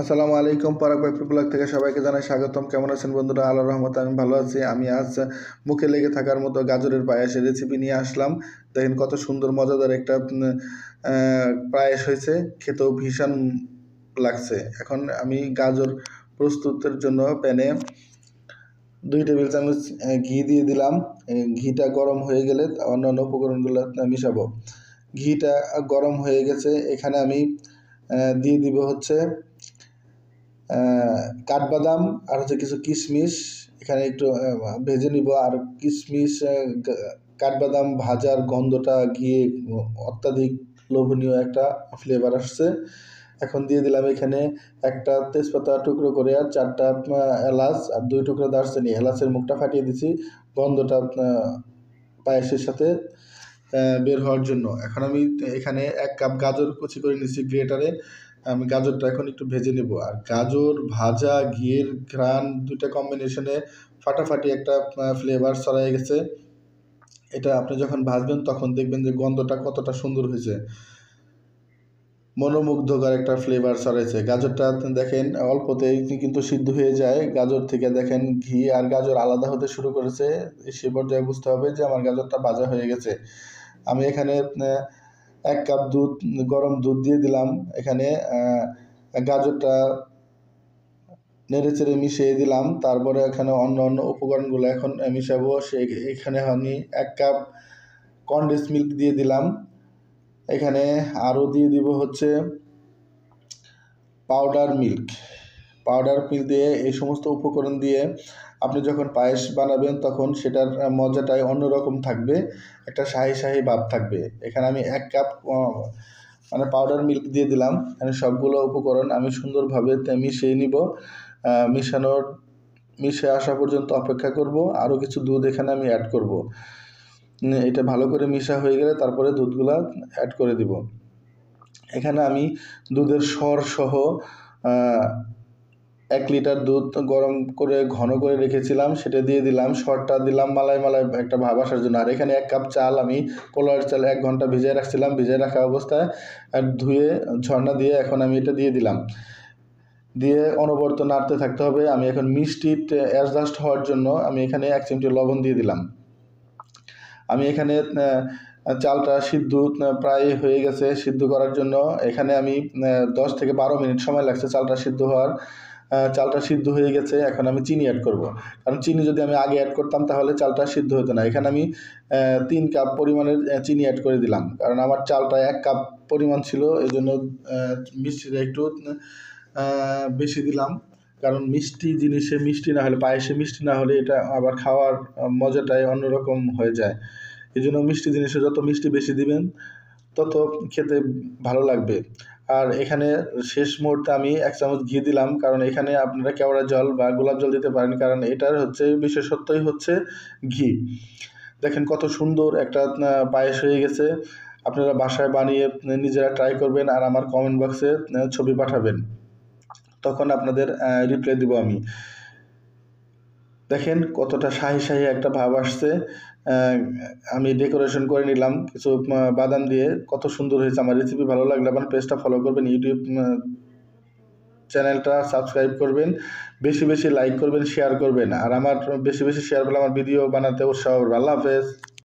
আসসালামু আলাইকুম পরাগ ভাই ব্লগ থেকে সবাইকে জানাই স্বাগতম। কেমন আছেন বন্ধুরা? আল্লাহ রহমত আমি ভালো আছি। আমি আজ মুখে লেগে থাকার মতো গাজরের পায়েসের রেসিপি নিয়ে আসলাম। দেখেন কত সুন্দর, মজাদার একটা পায়েস হয়েছে। খেতেও ভীষণ লাগছে। এখন আমি গাজর প্রস্তুতের জন্য প্যানে দুই টেবিল চামচ ঘি দিয়ে দিলাম। ঘিটা গরম হয়ে গেলে অন্যান্য উপকরণগুলো মিশাবো। ঘিটা গরম হয়ে গেছে। এখানে আমি দিয়ে দিব হচ্ছে কাঠবাদাম আর হচ্ছে কিছু কিশমিশ এখানে একটু ভেজে নিব। আর কিশমিশ কাঠবাদাম ভাজার গন্ধটা গিয়ে অত্যাধিক লোভনীয় একটা ফ্লেভার আসছে। এখন দিয়ে দিলাম এখানে একটা তেজপাতা টুকরো করে আর চারটা এলাচ আর দুই টুকরো দারচিনি। এলাচের মুখটা ফাটিয়ে দিছি গন্ধটা পায়েসের সাথে বের হওয়ার জন্য। এখন আমি এখানে এক কাপ গাজর কুচি করে নিচ্ছি গ্রেটারে। আমি গাজরটা এখন একটু ভেজে নেব। আর গাজর, ভাজা, ঘিয়ের ঘ্রাণ দুইটা কম্বিনেশনে ফাটাফাটি একটা ফ্লেভার ছড়াই গেছে। এটা আপনি যখন ভাজবেন তখন দেখবেন যে গন্ধটা কতটা সুন্দর হয়েছে। মনোমুগ্ধকর একটা ফ্লেভার ছড়াইছে। গাজরটা দেখেন অল্পতেই কিন্তু সিদ্ধ হয়ে যায়। গাজর থেকে দেখেন ঘি আর গাজর আলাদা হতে শুরু করেছে। সে পর্যায়ে বুঝতে হবে যে আমার গাজরটা ভাজা হয়ে গেছে। আমি এখানে এক কাপ দুধ, গরম দুধ দিয়ে দিলাম। এখানে গাজরটা নেড়ে চেড়ে মিশিয়ে দিলাম। তারপরে এখানে অন্য অন্য উপকরণগুলো এখন মিশাবো। সে এখানে আমি এক কাপ কনডেন্স মিল্ক দিয়ে দিলাম। এখানে আরও দিয়ে দিব হচ্ছে পাউডার মিল্ক পাউডার মিল্ক দিয়ে এই সমস্ত উপকরণ দিয়ে আপনি যখন পায়েস বানাবেন, তখন সেটার মজাটাই অন্যরকম থাকবে। একটা শাহি শাহি ভাব থাকবে। এখানে আমি এক কাপ মানে পাউডার মিল্ক দিয়ে দিলাম। এখানে সবগুলো উপকরণ আমি সুন্দরভাবে মিশিয়ে নিব। মিশানোর মিশে আসা পর্যন্ত অপেক্ষা করব। আরও কিছু দুধ এখানে আমি অ্যাড করব। এটা ভালো করে মিশা হয়ে গেলে তারপরে দুধগুলা অ্যাড করে দিব। এখানে আমি দুধের সর সহ এক লিটার দুধ গরম করে ঘন করে রেখেছিলাম, সেটা দিয়ে দিলাম সরটা দিলাম মালাই মালাই একটা ভাব আসার জন্য। আর এখানে এক কাপ চাল আমি পোলার চাল এক ঘণ্টা ভিজিয়ে রাখছিলাম, ভিজিয়ে রাখা অবস্থায় আর ধুয়ে ঝর্ণা দিয়ে এখন আমি এটা দিয়ে দিলাম। দিয়ে অনবরত নাড়তে থাকতে হবে। আমি এখন মিষ্টি অ্যাডজাস্ট হওয়ার জন্য আমি এখানে এক চিমটি লবণ দিয়ে দিলাম। আমি এখানে চালটা সিদ্ধ প্রায় হয়ে গেছে সিদ্ধ করার জন্য। এখানে আমি দশ থেকে বারো মিনিট সময় লাগছে চালটা সিদ্ধ হওয়ার। চালটা সিদ্ধ হয়ে গেছে, এখন আমি চিনি অ্যাড করব। কারণ চিনি যদি আমি আগে অ্যাড করতাম, তাহলে চালটা সিদ্ধ হতো না। এখানে আমি তিন কাপ পরিমাণের চিনি অ্যাড করে দিলাম। কারণ আমার চালটা এক কাপ পরিমাণ ছিল এই জন্য মিষ্টিটা একটু বেশি দিলাম। কারণ মিষ্টি জিনিসে মিষ্টি না হলে, পায়েসে মিষ্টি না হলে এটা আবার খাওয়ার মজাটাই অন্যরকম হয়ে যায়। এই জন্য মিষ্টি জিনিসে যত মিষ্টি বেশি দিবেন তত খেতে ভালো লাগবে। আর এখানে শেষ মুহূর্তে আমি এক চামচ ঘি দিলাম, কারণ এখানে আপনারা কেওড়া জল বা গোলাপ জল দিতে পারেন, কারণ এটার হচ্ছে বিশেষত্বই হচ্ছে ঘি। দেখেন কত সুন্দর একটা পায়েস হয়ে গেছে। আপনারা বাসায় বানিয়ে নিজেরা ট্রাই করবেন আর আমার কমেন্ট বক্সে ছবি পাঠাবেন। তখন আপনাদের রিপ্লাই দিব আমি। দেখেন কতটা শাহি শাহি একটা ভাব আসছে। আমি ডেকোরেশন করে নিলাম, কিছু বাদাম দিয়ে। কত সুন্দর হয়েছে, আমার রেসিপি ভালো লাগলে আমার পেজটা ফলো করবেন ইউটিউব চ্যানেলটা সাবস্ক্রাইব করবেন, বেশি বেশি লাইক করবেন শেয়ার করবেন। আর আমার বেশি বেশি শেয়ার করলে আমার ভিডিও বানাতে উৎসাহ আল্লাহ হাফেজ।